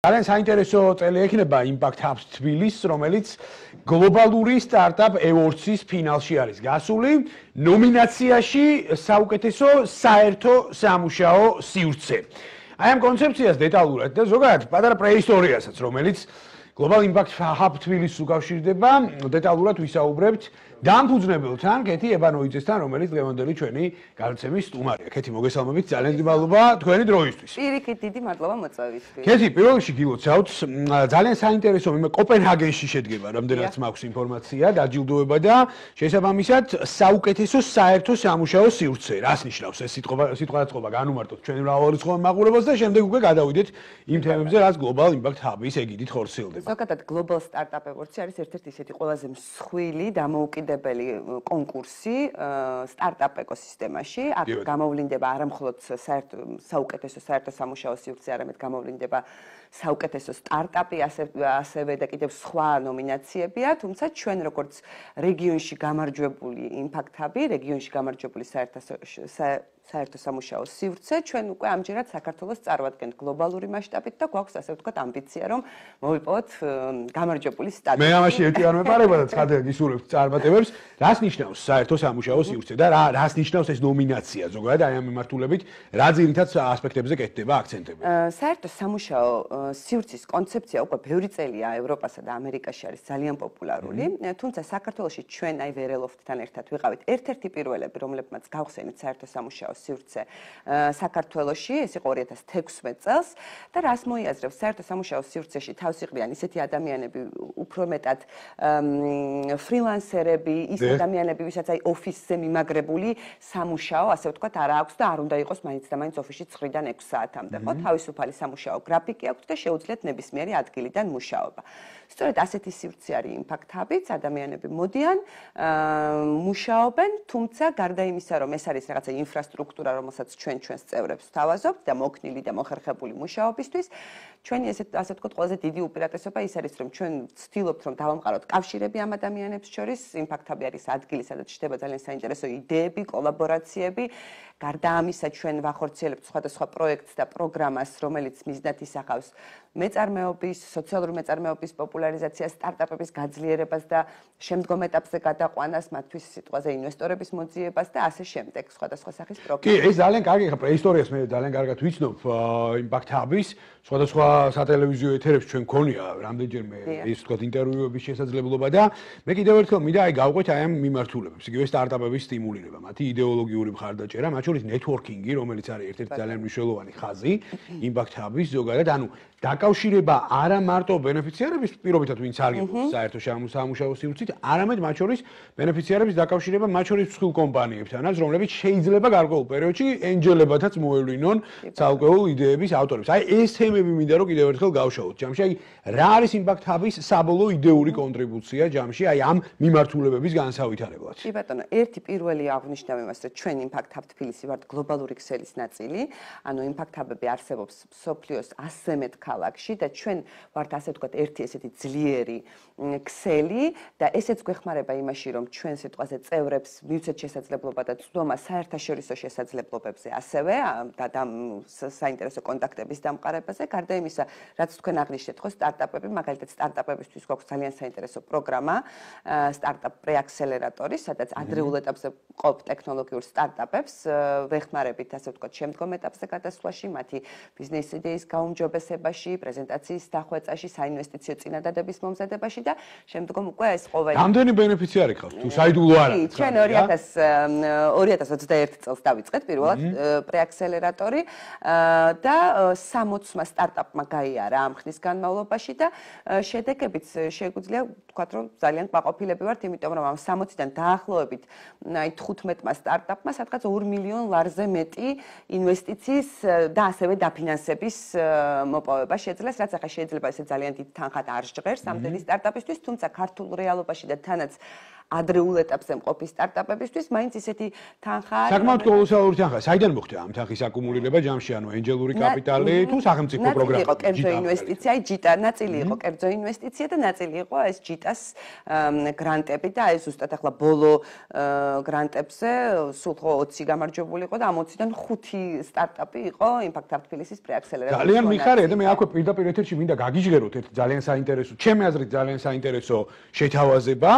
ძალიან საინტერესო წელი ექნება Impact Hubs თბილის, რომელიც გლობალური სტარტაპ Awards-ის ფინალში არის გასული. ნომინაციაში საუკეთესო საერთო სამუშაო სივრცე. აი ამ კონცეფციას დეტალურად და ზოგადად პატარა პრეისტორიასაც, რომელიც Global Impact Hub თბილისს უკავშირდება, დეტალურად ვისაუბრებთ დამფუძნებელთან, კეთი ებანოიძესთან, რომელიც დღევანდელი ჩვენი განცემის სტუმარია. კეთი, მოგესალმებით, ძალიან მადლობა თქვენი დროისთვის. პირიქით დიდი მადლობა მოწვევისთვის. კეთი, პირველ რიგში გილოცავთ, ძალიან საინტერესო მე კოპენჰაგენში შედგება, რამდენადაც მაქვს ინფორმაცია, დაჯილდოება და შესაბამისად საუკეთესო საერთო სამუშაო სივრცე. რას ნიშნავს ეს სიტყვა? სიტყვაწყობა განუმარტოთ ჩვენი მრავალრიცხოვანი მაყურებელს და შემდეგ უკვე გადავიდეთ იმ თემებზე, რაც Global Impact Hub-ის ეგიდით ხორციელდება. ზოგადად Global Startup Awards არის ერთ-ერთი ისეთი ყველაზე მსხვილი დამოუკიდებელი დამოუკიდებელი კონკურსი სტარტაპ ეკოსისტემაში. აქ გამოვლინდება არა მხოლოდ საერთო საუკეთესო საერთო სამუშაო სივრცე, არამედ გამოვლინდება საუკეთესო სტარტაპი, ასევე და კიდევ სხვა ნომინაციებია, თუმცა ჩვენ როგორც რეგიონში გამარჯვებული იმპაქტ ჰაბი, რეგიონში გამარჯვებული საერთო საერთო სამუშაო სივრცე ჩვენ უკვე ამჯერად საქართველოს წარმოადგენთ გლობალური მასშტაბით და გვაქვს ასე ვთქვათ ამბიცია რომ მოვიპოვოთ გამარჯვებული სტატუსი. მე ამაში ერთი არ მეპარება და ცხადია გისურვებთ წარმატებებს. რას ნიშნავს საერთო სამუშაო სივრცე და რა რას ნიშნავს ეს ნომინაცია ზოგადად აი ამ მიმართულებით რა ძირითად ასპექტებზე კეთდება აქცენტები? საერთო სამუშაო სივრცის კონცეფცია უკვე ბევრი წელია ევროპასა და ამერიკაში არის ძალიან პოპულარული. თუმცა საქართველოში ჩვენ აი ვერელოფტთან ერთად ვიყავით ერთ-ერთი პირველები რომლებმაც გავხსენით საერთო სამუშაო სივრცე საქართველოში, ეს იყო 2016 წელს. და რას მოიაზრებს საერთო სამუშაო სივრცეში თავს იყრიან ისეთი ადამიანები, უფრო მეტად ფრილანსერები, ის ადამიანები, ვისაც აი ოფისზე მიმაგრებული სამუშაო, ასე ვთქვათ, არა აქვს და არ უნდა იყოს მაინც და მაინც ოფისში 9-დან 6 საათამდე, ხო? თავისუფალი სამუშაო გრაფიკი აქვს და შეუძლიათ ნებისმიერი ადგილიდან მუშაობა. სწორედ ასეთი სივრცე არის იმპაქტ ჰაბიც, ადამიანები მოდიან, მუშაობენ, თუმცა გარდა იმისა, რომ ეს არის რაღაცა ინფრასტრუქტურა სტრუქტურა, რომელსაც ჩვენ ჩვენს წევრებს თავაზობთ და მოქნილი და მოხერხებული მუშაობისთვის, ჩვენი ესე ასე ვთქვათ, ყველაზე დიდი უპირატესობა ის არის, რომ ჩვენ ვცდილობთ, რომ დავამყაროთ კავშირები ამ ადამიანებს შორის, იმპაქტები არის ადგილი, სადაც ჩდება ძალიან საინტერესო იდეები, კოლაბორაციები. გარდა ამისა, ჩვენ ვახორციელებთ სხვადასხვა პროექტს და პროგრამას, რომელიც მიზნად ისახავს მეწარმეობის, სოციალური მეწარმეობის პოპულარიზაციას, სტარტაპების გაძლიერებას და შემდგომ ეტაპზე გადაყვანას, მათთვის სიტყვაზე ინვესტორების მოძიებას და ასე შემდეგ, სხვადასხვა სახის პროგრამა. კი, ეს ძალიან კარგი ხა პრეისტორიას მე ძალიან კარგად ვიცნობ იმპაქტ ჰაბის, სხვადასხვა სატელევიზიო ეთერებში ჩვენ გქონია რამდენჯერმე ის თქვა ინტერვიუების შესაძლებლობა და მე კიდევ ერთხელ მინდა აი გავყვეთ აი ამ მიმართულებებს, იგივე სტარტაპების სტიმულირება, მათი იდეოლოგიური მხარდაჭერა, მათ შორის ნეტვორკინგი, რომელიც არის ერთ-ერთი ძალიან მნიშვნელოვანი ხაზი იმპაქტ ჰაბის ზოგადად, ანუ დაკავშირება არა მარტო ბენეფიციარების პირობითად ვინც არგებს საერთო სამუშაო სივრცით, არამედ მათ შორის ბენეფიციარების დაკავშირება მათ შორის მსხვილ კომპანიებთანაც, რომლებიც შეიძლება გარკვეულ პერიოდში ენჯელებათაც მოევლინონ ცალკეულ იდეების ავტორებს. აი ეს თემები მინდა რომ კიდევ ერთხელ გავშალოთ. ჯამში აი რა არის იმპაქტ ჰაბის საბოლოო იდეური კონტრიბუცია ჯამში აი ამ მიმართულებების განსავითარებლად? კი ბატონო, ერთი პირველი აღნიშნავ იმას, რომ ჩვენ იმპაქტ ჰაბ თბილისი ვართ გლობალური ქსელის ნაწილი, ანუ იმპაქტ ჰაბები არსებობს სოფლიოს 100 მეტ ქალაქში და ჩვენ ვართ ასე ვთქვათ ერთი ესეთი ძლიერი ქსელი და ესეც გვეხმარება იმაში რომ ჩვენ სიტყვაზე წევრებს მივცეთ შესაძლებლობა და წვდომა საერთაშორისო შესაძლებლობებზე ასევე და და საინტერესო კონტაქტების დამყარებაზე გარდა იმისა რაც თქვენ აღნიშნეთ ხო სტარტაპები მაგალითად სტარტაპებისთვის გვაქვს ძალიან საინტერესო პროგრამა სტარტაპ პრეაქსელერატორი სადაც ადრეულ ეტაპზე ყოფ ტექნოლოგიურ სტარტაპებს ვეხმარებით ასე ვთქვათ შემდგომ ეტაპზე გადასვლაში მათი ბიზნეს იდეის გაუმჯობესებაში პრეზენტაციის დახვეწაში, საინვესტიციო წინადადების მომზადებაში და შემდგომ უკვე ეს ყოველი რამდენი ბენეფიციარი ხართ? თუ საიდუმლო არა. კი, ჩვენ 2000 2021 წელს დავიწყეთ პირველად პრეაქსელერატორი და 60-მა სტარტაპმა გაიარა ამ ხნის განმავლობაში და შედეგებიც შეგვიძლია ვთქვათ, რომ ძალიან ყვაყოფილები ვართ, იმიტომ რომ ამ 60-დან დაახლოებით აი 15-მა სტარტაპმა სადღაც 2 მილიონ ლარზე მეტი ინვესტიციის და ასევე დაფინანსების მოპოვება შეძლეს, რაც ახლა შეიძლება ესე ძალიან დიდ თანხად არ ჟღერს ამდენი სტარტაპისთვის, თუმცა ქართულ რეალობაში და თანაც ადრეულ ეტაპზე მყოფი სტარტაპებისთვის მაინც ისეთი თანხა არის საკმაოდ კოლოსალური თანხა. საიდან მოხდა ამ თანხის აკუმულირება ჯამში, ანუ ენჯელური კაპიტალი თუ სახელმწიფო პროგრამა? იყო კერძო ინვესტიცია, ჯიტა, ნაწილი იყო კერძო ინვესტიცია და ნაწილი იყო ეს ჯიტას გრანტები და აი ზუსტად ახლა ბოლო გრანტებზე სულ ხო 20 გამარჯვებული იყო და ამ 20-დან 5 სტარტაპი იყო იმპაქტ აპ თბილისის პრეაქსელერატორი. ძალიან მიხარია და მე აქვე პირდაპირ ეთერში მინდა გაგიჟღეროთ ერთ ძალიან საინტერესო, ჩემი აზრით ძალიან საინტერესო შეთავაზება.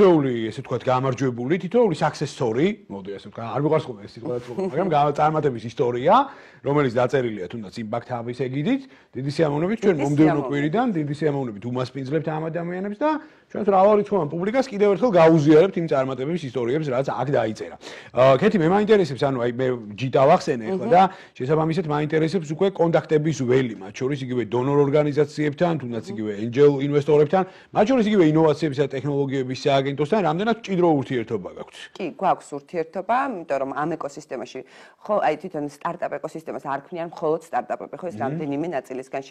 თითოეული ესე ვთქვათ გამარჯვებული, თითოეული success story, მოდი ასე ვთქვა, არ მიყვარს ხოლმე ეს სიტყვა, მაგრამ წარმატების ისტორია, რომელიც დაწერილია თუნდაც იმპაქტ აპის ეგიდით, დიდი სიამოვნებით ჩვენ მომდევნო კვირიდან, დიდი სიამოვნებით უმასპინძლებთ ამ ადამიანებს და ჩვენს მრავალრიცხოვან პუბლიკას კიდევ ერთხელ გაუზიარებთ იმ წარმატებების ისტორიებს, რაც აქ დაიწერა. კეთი, მე მაინტერესებს, ანუ აი მე ჯიტა ვახსენე ახლა და შესაბამისად მაინტერესებს უკვე კონტაქტების ველი, მათ შორის იგივე დონორ ორგანიზაციებთან, თუნდაც იგივე angel ინვესტორებთან, მათ შორის იგივე ინოვაციებისა და ტექნოლოგიების სააგენტოსთან, რამდენად ჭიდრო ურთიერთობა გაქვთ? კი, გვაქვს ურთიერთობა, იმიტომ რომ ამ ეკოსისტემაში ხო აი თვითონ სტარტაპ ეკოსისტემას არ ქმნიან მხოლოდ სტარტაპები, ხო ეს რამდენიმე ნაწილისგან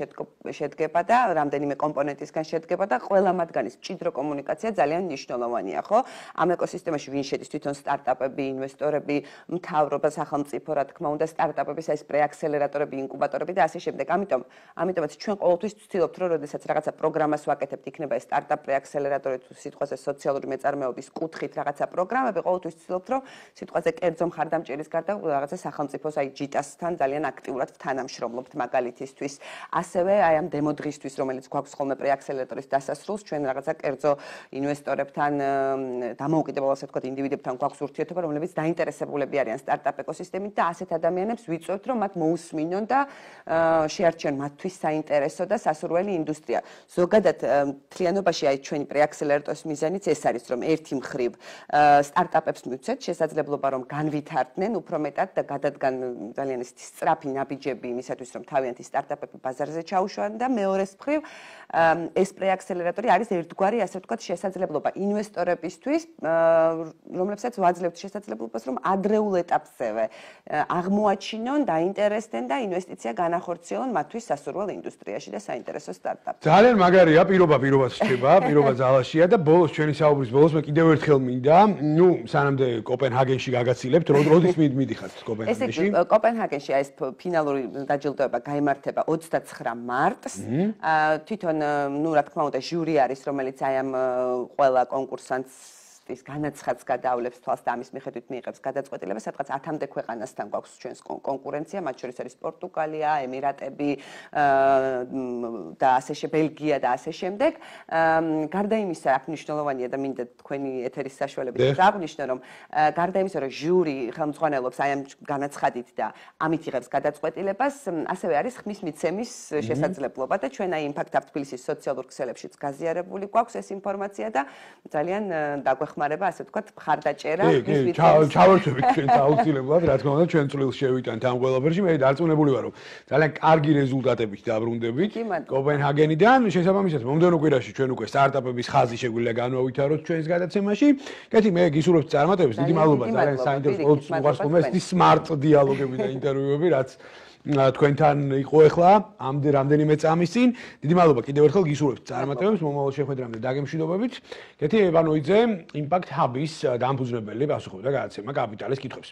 შედგება და რამდენიმე კომპონენტისგან შედგება და ყველა მათგანის ჭიდრო კომუნიკაცია ძალიან მნიშვნელოვანია, ხო? ამ ეკოსისტემაში ვინ შედის თვითონ სტარტაპები, ინვესტორები, მთავრობა, სახელმწიფო, რა თქმა უნდა, სტარტაპების ეს პრეაქსელერატორები, ინკუბატორები და ასე შემდეგ. ამიტომ, ამიტომაც ჩვენ ყოველთვის ვცდილობთ, რომ შესაძაც რაღაცა პროგრამას ვაკეთებთ, იქნება ეს სტარტაპ პრეაქსელერატორი თუ სიტყვაზე სოციალური მეწარმეობის კუთხით რაღაცა პროგრამები, ყოველთვის ვცდილობთ, რომ სიტყვაზე კერძო მხარდამჭერის გარდა რაღაცა სახელმწიფოს აი ჯიტასთან ძალიან აქტიურად თანამშრომლობთ მაგალითისთვის. ასევე აი ამ დემო დღისთვის, რომელიც გვაქვს ხოლმე პრეაქსელერატორის დასასრულს, ჩვენ რაღაცა კერძო ინვესტორებთან დამოუკიდებელ ასე ვთქვათ ინდივიდებთან გვაქვს ურთიერთობა, რომლებიც დაინტერესებულები არიან სტარტაპ ეკოსისტემით და ასეთ ადამიანებს ვიწევთ, რომ მათ მოусმინონ და შეარჩიონ მათთვის საინტერესო და სასურველი ინდუსტრია. ზოგადად თლიანობაში აი ჩვენი პრეაქსელერატორის მიზანიც ეს არის, რომ ერთი მხრივ სტარტაპებს მივცეთ შესაძლებლობა რომ განვითარდნენ უფრო მეტად და გადადგან ძალიან ის სწრაფი ნაბიჯები იმისათვის, რომ თავიანთი სტარტაპები ბაზარზე ჩაუშვან და მეორეს მხრივ ეს პრეაქსელერატორი არის ერთგვარი ასე ვთქვათ, შესაძლებლობა ინვესტორებისთვის, რომლებსაც ვაძლევთ შესაძლებლობას, რომ ადრეულ ეტაპზევე აღმოაჩინონ, დაინტერესდნენ და ინვესტიცია განახორციელონ მათთვის სასურველ ინდუსტრიაში და საინტერესო სტარტაპში. ძალიან მაგარია, პირობა პირობას შეება, პირობა ძალაშია და ბოლოს ჩვენი საუბრის ბოლოს მე კიდევ ერთხელ მინდა, ნუ სანამდე კოპენჰაგენში გაგაცილებთ, როდის მიდიხართ კოპენჰაგენში? ესე კოპენჰაგენში ეს ფინალური დაჯილდოება გამართება 29 მარტს. თვითონ ნუ რა თქმა უნდა ჟური არის, რომელიც აი ამ ყველა კონკურსანტს ის განაცხადს გადავლებს თვალს და ამის მიხედვით მიიღებს გადაწყვეტილებას, სადღაც 10-მდე ქვეყანასთან გვაქვს ჩვენს კონკურენცია, მათ შორის არის პორტუგალია, ემირატები და ასე შე ბელგია და ასე შემდეგ. გარდა იმისა, აქ მნიშვნელოვანია და მინდა თქვენი ეთერის საშუალებით დაგვნიშნო, რომ გარდა იმისა, რომ ჟური ხელმძღვანელობს აი ამ განაცხადით და ამით იღებს გადაწყვეტილებას, ასევე არის ხმის მიცემის შესაძლებლობა და ჩვენ აი იმპაქტ აპ თბილისის სოციალურ ქსელებშიც გაზიარებული გვაქვს ეს ინფორმაცია და ძალიან დაგვეხმარება ეხმარება, ასე ვთქვათ, მხარდაჭერა ის ვიცი. ჩავერთვებით ჩვენ აუცილებლად, რა თქმა უნდა, ჩვენ წვილს შევიტანთ ამ ყველაფერში. მე დარწმუნებული ვარ, რომ ძალიან კარგი რეზულტატებით დაბრუნდებით კოპენჰაგენიდან. შესაბამისად, მომდევნო კვირაში ჩვენ უკვე სტარტაპების ხაზი შეგვიძლია განვავითაროთ ჩვენს გადაცემაში. კეთი, მე გისურვებთ წარმატებებს. დიდი მადლობა, ძალიან საინტერესო უყურს ხოლმე ეს smart დიალოგები და ინტერვიუები, რაც თქვენთან იყო ახლა ამდე რამდენიმე წამის წინ. დიდი მადლობა კიდევ ერთხელ გისურვებთ წარმატებებს მომავალ შეხვედრამდე დაგემშვიდობებით. კეთი ევანოიძე, Impact Hub-ის დამფუძნებელი პასუხობდა გადაცემა კაპიტალის კითხვებს.